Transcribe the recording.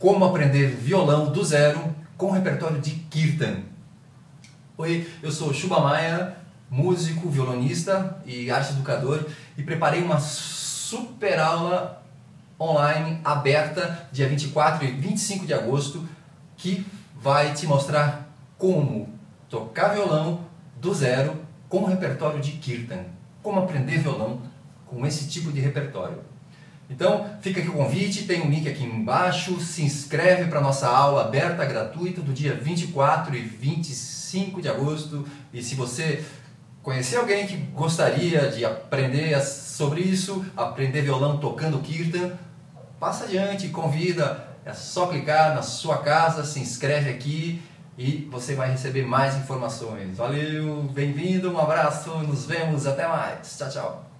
Como aprender violão do zero com repertório de Kirtan. Oi, eu sou Chuba Maia, músico, violonista e arte educador e preparei uma super aula online aberta dia 24 e 25 de agosto que vai te mostrar como tocar violão do zero com repertório de Kirtan. Como aprender violão com esse tipo de repertório. Então, fica aqui o convite, tem um link aqui embaixo, se inscreve para nossa aula aberta, gratuita, do dia 24 e 25 de agosto. E se você conhecer alguém que gostaria de aprender sobre isso, aprender violão tocando Kirtan, passa adiante, convida, é só clicar na sua casa, se inscreve aqui e você vai receber mais informações. Valeu, bem-vindo, um abraço, nos vemos, até mais. Tchau, tchau.